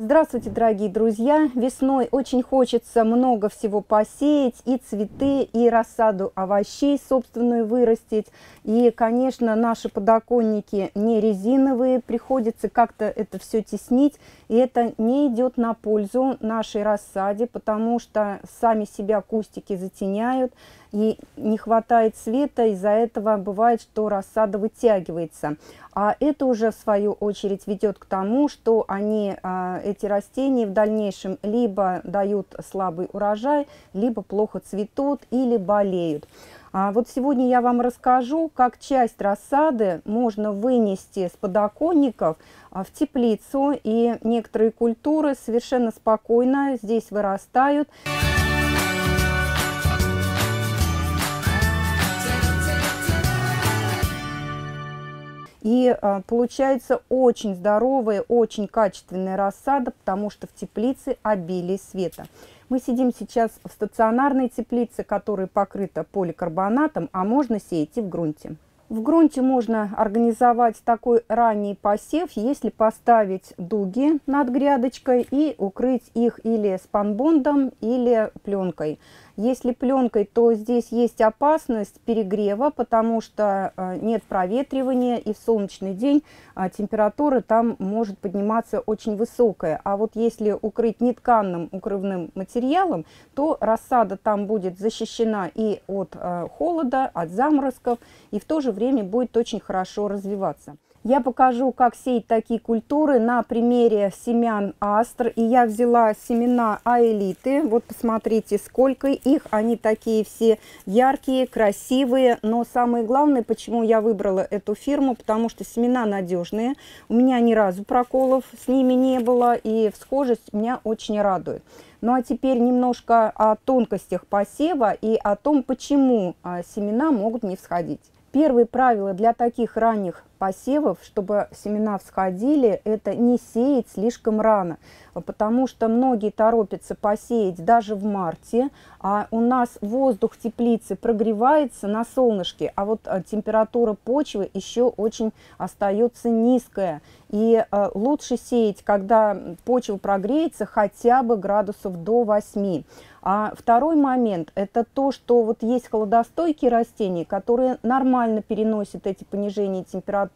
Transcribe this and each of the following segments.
Здравствуйте, дорогие друзья! Весной очень хочется много всего посеять, и цветы, и рассаду овощей собственную вырастить. И, конечно, наши подоконники не резиновые, приходится как-то это все теснить, и это не идет на пользу нашей рассаде, потому что сами себя кустики затеняют, и не хватает света, из-за этого бывает, что рассада вытягивается. А это уже, в свою очередь, ведет к тому, что они, а, эти растения в дальнейшем либо дают слабый урожай, либо плохо цветут или болеют. А вот сегодня я вам расскажу, как часть рассады можно вынести с подоконников а, в теплицу, и некоторые культуры совершенно спокойно здесь вырастают. И э, получается очень здоровая, очень качественная рассада, потому что в теплице обилие света. Мы сидим сейчас в стационарной теплице, которая покрыта поликарбонатом, а можно сеять и в грунте. В грунте можно организовать такой ранний посев, если поставить дуги над грядочкой и укрыть их или спанбондом, или пленкой. Если пленкой, то здесь есть опасность перегрева, потому что э, нет проветривания, и в солнечный день э, температура там может подниматься очень высокая. А вот если укрыть нетканным укрывным материалом, то рассада там будет защищена и от э, холода, от заморозков, и в то же время будет очень хорошо развиваться. Я покажу, как сеять такие культуры на примере семян астр. И я взяла семена аэлиты. Вот посмотрите, сколько их. Они такие все яркие, красивые. Но самое главное, почему я выбрала эту фирму, потому что семена надежные. У меня ни разу проколов с ними не было. И всхожесть меня очень радует. Ну а теперь немножко о тонкостях посева и о том, почему а, семена могут не всходить. Первые правила для таких ранних посевов, чтобы семена всходили, это не сеять слишком рано, потому что многие торопятся посеять даже в марте, а у нас воздух в теплице прогревается на солнышке, а вот а, температура почвы еще очень остается низкая. И э, лучше сеять, когда почва прогреется хотя бы градусов до 8. А второй момент – это то, что вот есть холодостойкие растения, которые нормально переносят эти понижения температуры,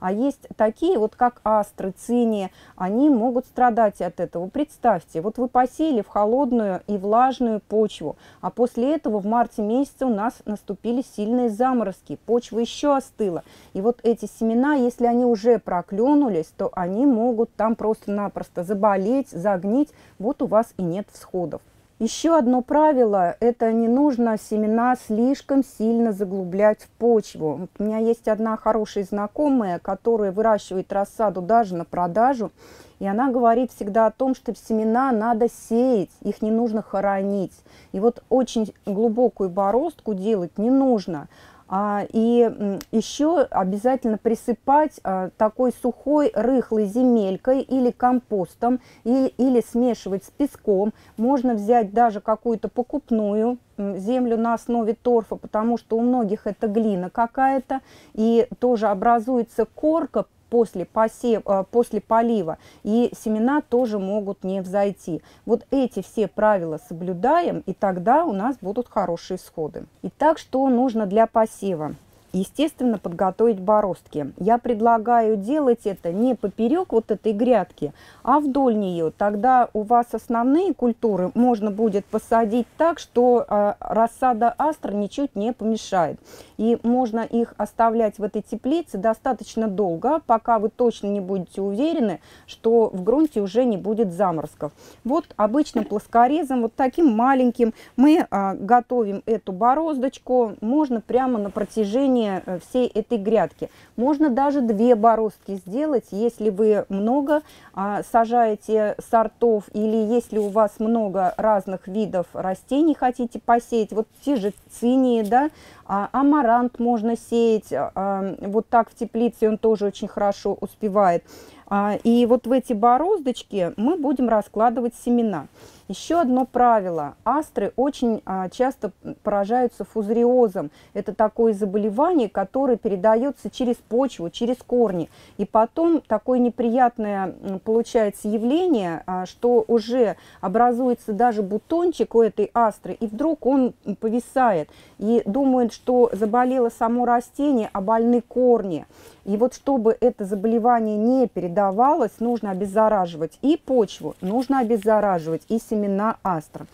а есть такие, вот как астры, циния, они могут страдать от этого. Представьте, вот вы посеяли в холодную и влажную почву, а после этого в марте месяце у нас наступили сильные заморозки, почва еще остыла. И вот эти семена, если они уже проклюнулись, то они могут там просто-напросто заболеть, загнить, вот у вас и нет всходов. Еще одно правило – это не нужно семена слишком сильно заглублять в почву. У меня есть одна хорошая знакомая, которая выращивает рассаду даже на продажу, и она говорит всегда о том, что семена надо сеять, их не нужно хоронить. И вот очень глубокую бороздку делать не нужно – и еще обязательно присыпать а, такой сухой рыхлой земелькой или компостом, или, или смешивать с песком. Можно взять даже какую-то покупную землю на основе торфа, потому что у многих это глина какая-то, и тоже образуется корка после, посев, э, после полива, и семена тоже могут не взойти. Вот эти все правила соблюдаем, и тогда у нас будут хорошие всходы. Итак, что нужно для посева? Естественно, подготовить бороздки. Я предлагаю делать это не поперек вот этой грядки, а вдоль нее. Тогда у вас основные культуры можно будет посадить так, что э, рассада астр ничуть не помешает. И можно их оставлять в этой теплице достаточно долго, пока вы точно не будете уверены, что в грунте уже не будет заморозков. Вот обычным плоскорезом, вот таким маленьким, мы э, готовим эту бороздочку. Можно прямо на протяжении питания э, всей этой грядки. Можно даже две бороздки сделать, если вы много а, сажаете сортов или если у вас много разных видов растений хотите посеять. Вот те же цинии, да, а, амарант можно сеять, а, вот так в теплице он тоже очень хорошо успевает. А, и вот в эти бороздочки мы будем раскладывать семена. Еще одно правило. Астры очень а, часто поражаются фузариозом. Это такое заболевание, которое передается через почву, через корни. И потом такое неприятное получается явление, а, что уже образуется даже бутончик у этой астры, и вдруг он повисает. И думают, что заболело само растение, а больны корни. И вот чтобы это заболевание не передавалось, нужно обеззараживать и почву, нужно обеззараживать и семена астра.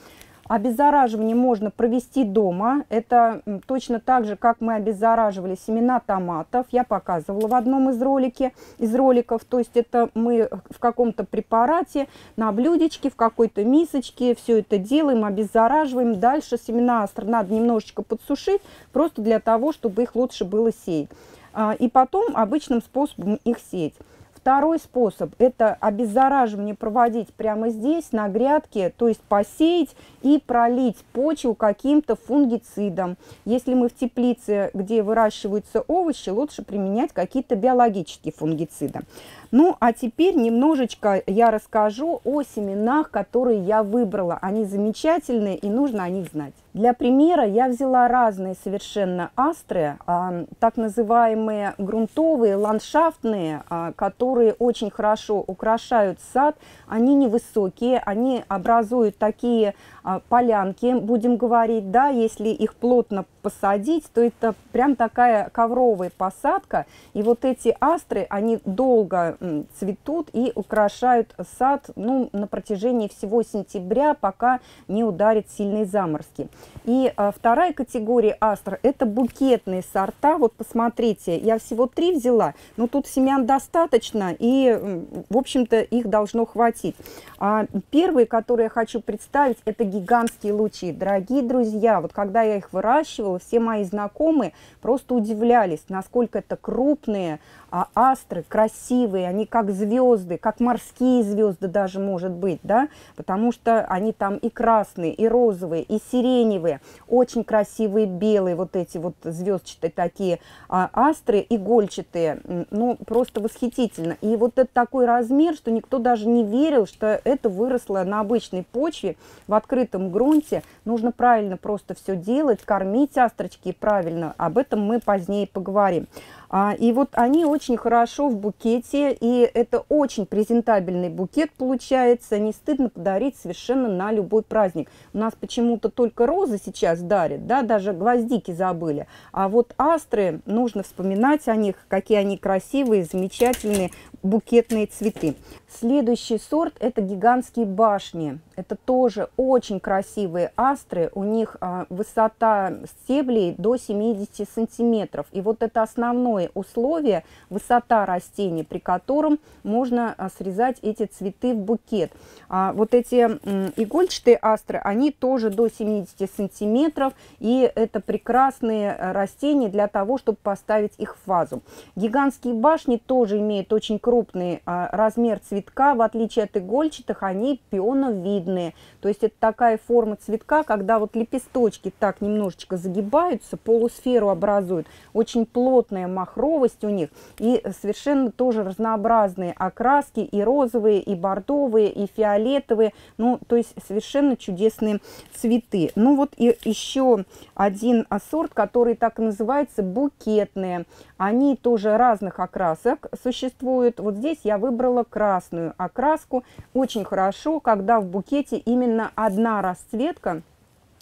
Обеззараживание можно провести дома. Это точно так же, как мы обеззараживали семена томатов. Я показывала в одном из, ролике, из роликов. То есть это мы в каком-то препарате, на блюдечке, в какой-то мисочке все это делаем, обеззараживаем. Дальше семена астра надо немножечко подсушить, просто для того, чтобы их лучше было сеять. А, и потом обычным способом их сеять. Второй способ – это обеззараживание проводить прямо здесь, на грядке, то есть посеять и пролить почву каким-то фунгицидом. Если мы в теплице, где выращиваются овощи, лучше применять какие-то биологические фунгициды. Ну, а теперь немножечко я расскажу о семенах, которые я выбрала. Они замечательные и нужно о них знать. Для примера я взяла разные совершенно астры, а, так называемые грунтовые, ландшафтные, а, которые очень хорошо украшают сад. Они невысокие, они образуют такие а, полянки, будем говорить, да, если их плотно посадить, то это прям такая ковровая посадка. И вот эти астры, они долго цветут и украшают сад ну, на протяжении всего сентября, пока не ударит сильные заморозки. И а, вторая категория астр – это букетные сорта. Вот посмотрите, я всего три взяла, но тут семян достаточно, и, в общем-то, их должно хватить. А первые, которые я хочу представить, это гигантские лучи. Дорогие друзья, вот когда я их выращивала, все мои знакомые просто удивлялись, насколько это крупные а астры красивые, они как звезды, как морские звезды даже, может быть, да, потому что они там и красные, и розовые, и сиреневые, очень красивые белые вот эти вот звездчатые такие а, астры, игольчатые, ну, просто восхитительно. И вот это такой размер, что никто даже не верил, что это выросло на обычной почве, в открытом грунте. Нужно правильно просто все делать, кормить астрочки правильно, об этом мы позднее поговорим. А, и вот они очень хорошо в букете, и это очень презентабельный букет получается. Не стыдно подарить совершенно на любой праздник. У нас почему-то только розы сейчас дарят, да, даже гвоздики забыли. А вот астры, нужно вспоминать о них, какие они красивые, замечательные букетные цветы. Следующий сорт – это гигантские башни. Это тоже очень красивые астры. У них а, высота стеблей до 70 сантиметров. И вот это основное условие – высота растения, при котором можно а, срезать эти цветы в букет. А, вот эти игольчатые астры, они тоже до 70 сантиметров. И это прекрасные а, растения для того, чтобы поставить их в вазу. Гигантские башни тоже имеют очень крупный а, размер цветка. В отличие от игольчатых, они пионовидные. То есть это такая форма цветка, когда вот лепесточки так немножечко загибаются, полусферу образуют. Очень плотная махровость у них. И совершенно тоже разнообразные окраски. И розовые, и бордовые, и фиолетовые. Ну, то есть совершенно чудесные цветы. Ну вот и еще один сорт, который так и называется букетные. Они тоже разных окрасок существуют. Вот здесь я выбрала красную окраску. Очень хорошо, когда в букете именно одна расцветка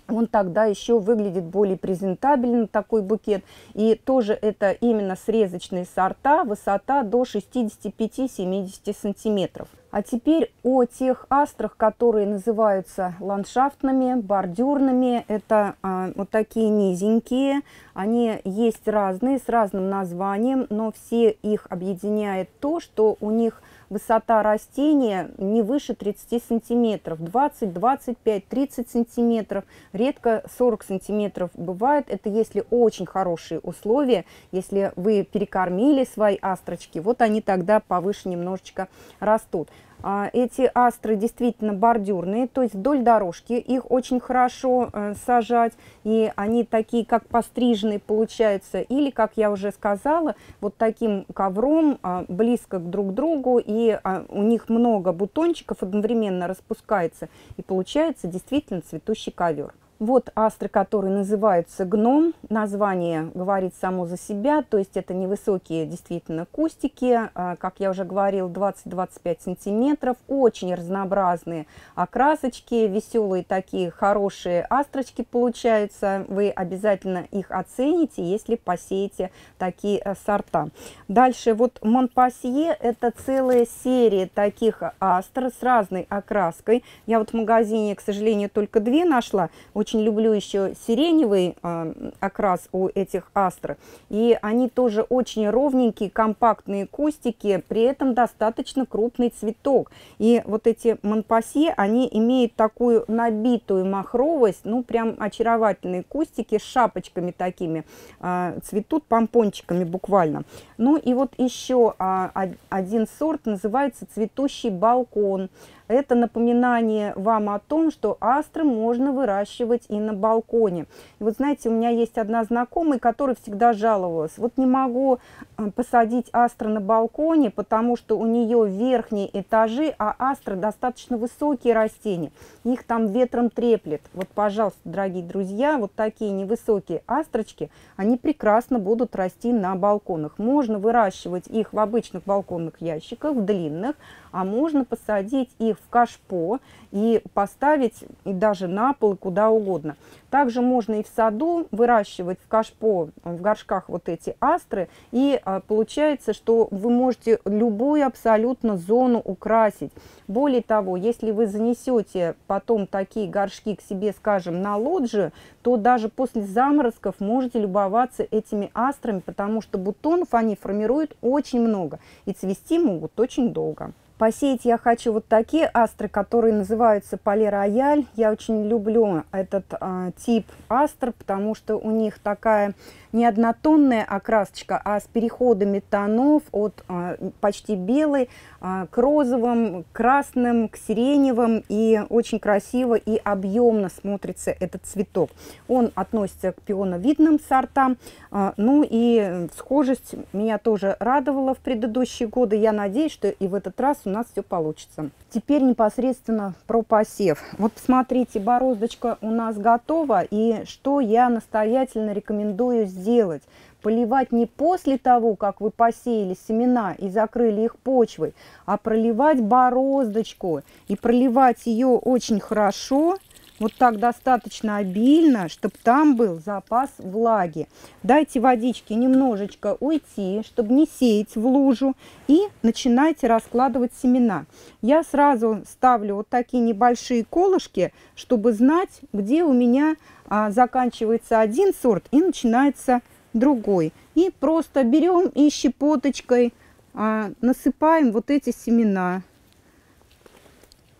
он тогда еще выглядит более презентабельно, такой букет. И тоже это именно срезочные сорта, высота до 65-70 сантиметров. А теперь о тех астрах, которые называются ландшафтными, бордюрными. Это а, вот такие низенькие. Они есть разные, с разным названием, но все их объединяет то, что у них высота растения не выше 30 сантиметров, 20, 25, 30 сантиметров, редко 40 сантиметров бывает. Это если очень хорошие условия, если вы перекормили свои астрочки, вот они тогда повыше немножечко растут. А, эти астры действительно бордюрные, то есть вдоль дорожки их очень хорошо э, сажать, и они такие, как постриженные получаются, или, как я уже сказала, вот таким ковром а, близко друг к другу, и а, у них много бутончиков одновременно распускается, и получается действительно цветущий ковер. Вот астры, которые называются гном. Название говорит само за себя, то есть это невысокие действительно кустики, а, как я уже говорил, 20-25 сантиметров, очень разнообразные окрасочки, веселые такие хорошие астрочки получаются. Вы обязательно их оцените, если посеете такие э, сорта. Дальше вот Монпасье это целая серия таких астр с разной окраской. Я вот в магазине, к сожалению, только две нашла. Очень очень люблю еще сиреневый э, окрас у этих астр. И они тоже очень ровненькие, компактные кустики, при этом достаточно крупный цветок. И вот эти монпасье, они имеют такую набитую махровость, ну прям очаровательные кустики с шапочками такими, э, цветут помпончиками буквально. Ну и вот еще э, один сорт называется цветущий балкон. Это напоминание вам о том, что астры можно выращивать и на балконе. И вот знаете, у меня есть одна знакомая, которая всегда жаловалась. Вот не могу э, посадить астры на балконе, потому что у нее верхние этажи, а астры достаточно высокие растения. Их там ветром треплет. Вот, пожалуйста, дорогие друзья, вот такие невысокие астрочки, они прекрасно будут расти на балконах. Можно выращивать их в обычных балконных ящиках, в длинных, а можно посадить их в кашпо и поставить и даже на пол, куда угодно. Также можно и в саду выращивать в кашпо, в горшках вот эти астры, и а, получается, что вы можете любую абсолютно зону украсить. Более того, если вы занесете потом такие горшки к себе, скажем, на лоджию, то даже после заморозков можете любоваться этими астрами, потому что бутонов они формируют очень много и цвести могут очень долго. Посеять я хочу вот такие астры, которые называются полирояль. Я очень люблю этот а, тип астр, потому что у них такая не однотонная окрасочка, а с переходами тонов от а, почти белой к розовым, красным, к сиреневым. И очень красиво и объемно смотрится этот цветок. Он относится к пионовидным сортам. А, ну и схожесть меня тоже радовала в предыдущие годы. Я надеюсь, что и в этот раз у нас все получится. Теперь непосредственно про посев. Вот посмотрите, бороздочка у нас готова. И что я настоятельно рекомендую сделать? Поливать не после того, как вы посеяли семена и закрыли их почвой, а проливать бороздочку. И проливать ее очень хорошо – вот так достаточно обильно, чтобы там был запас влаги. Дайте водичке немножечко уйти, чтобы не сеять в лужу, и начинайте раскладывать семена. Я сразу ставлю вот такие небольшие колышки, чтобы знать, где у меня а, заканчивается один сорт и начинается другой. И просто берем и щепоточкой а, насыпаем вот эти семена.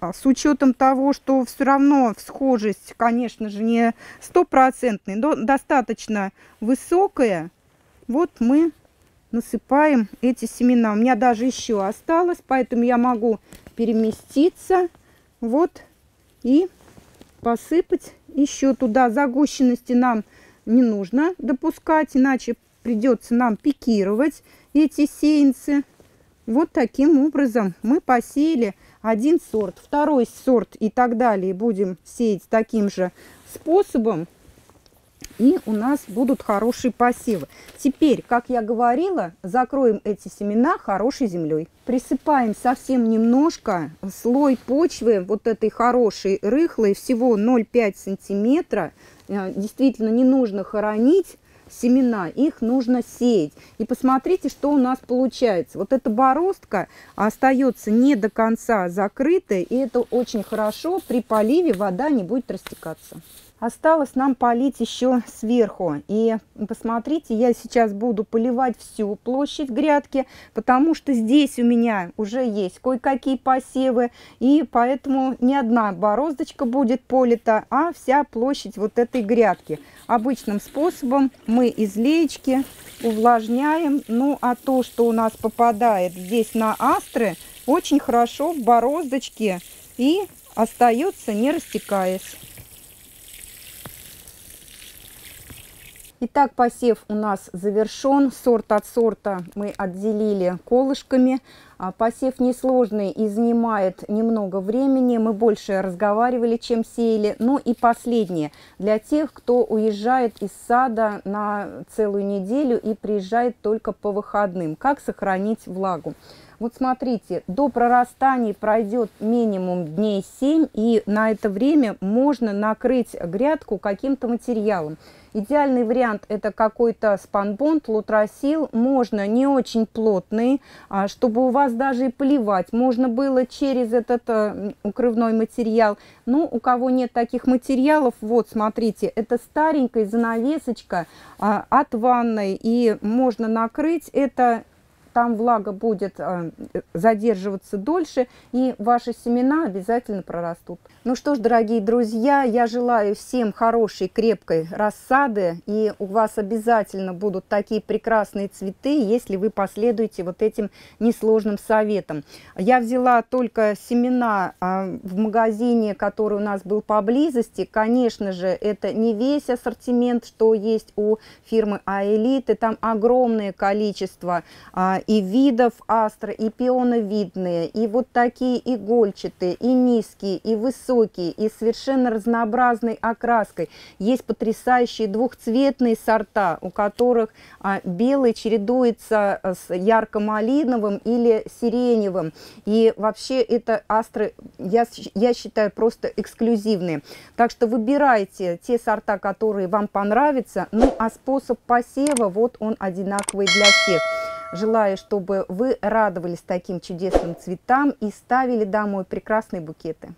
А с учетом того, что все равно схожесть, конечно же, не стопроцентная, но достаточно высокая, вот мы насыпаем эти семена. У меня даже еще осталось, поэтому я могу переместиться вот и посыпать еще туда. Загущенности нам не нужно допускать, иначе придется нам пикировать эти сеянцы. Вот таким образом мы посеяли один сорт, второй сорт и так далее будем сеять таким же способом. И у нас будут хорошие посевы. Теперь, как я говорила, закроем эти семена хорошей землей. Присыпаем совсем немножко слой почвы, вот этой хорошей, рыхлой, всего 0,5 сантиметра. Э, действительно, не нужно хоронить семена, их нужно сеять. И посмотрите, что у нас получается. Вот эта бороздка остается не до конца закрытой, и это очень хорошо. При поливе вода не будет растекаться. Осталось нам полить еще сверху. И посмотрите, я сейчас буду поливать всю площадь грядки, потому что здесь у меня уже есть кое-какие посевы. И поэтому не одна бороздочка будет полита, а вся площадь вот этой грядки. Обычным способом мы из леечки увлажняем. Ну а то, что у нас попадает здесь на астры, очень хорошо в бороздочке и остается не растекаясь. Итак, посев у нас завершен. Сорт от сорта мы отделили колышками. А посев несложный и занимает немного времени. Мы больше разговаривали, чем сеяли. Ну и последнее. Для тех, кто уезжает из сада на целую неделю и приезжает только по выходным. Как сохранить влагу? Вот смотрите, до прорастания пройдет минимум дней 7, и на это время можно накрыть грядку каким-то материалом. Идеальный вариант это какой-то спанбонд, лутросил, можно не очень плотный, а, чтобы у вас даже и поливать можно было через этот э, укрывной материал. Но у кого нет таких материалов, вот смотрите, это старенькая занавесочка а, от ванной, и можно накрыть это там влага будет э, задерживаться дольше, и ваши семена обязательно прорастут. Ну что ж, дорогие друзья, я желаю всем хорошей, крепкой рассады, и у вас обязательно будут такие прекрасные цветы, если вы последуете вот этим несложным советам. Я взяла только семена э, в магазине, который у нас был поблизости. Конечно же, это не весь ассортимент, что есть у фирмы Аэлиты, там огромное количество а, и видов астра, и пионовидные, и вот такие игольчатые, и низкие, и высокие, и совершенно разнообразной окраской. Есть потрясающие двухцветные сорта, у которых а, белый чередуется а, с ярко-малиновым или сиреневым. И вообще это астры, я, я считаю, просто эксклюзивные. Так что выбирайте те сорта, которые вам понравятся. Ну а способ посева, вот он одинаковый для всех. Желаю, чтобы вы радовались таким чудесным цветам и ставили домой прекрасные букеты.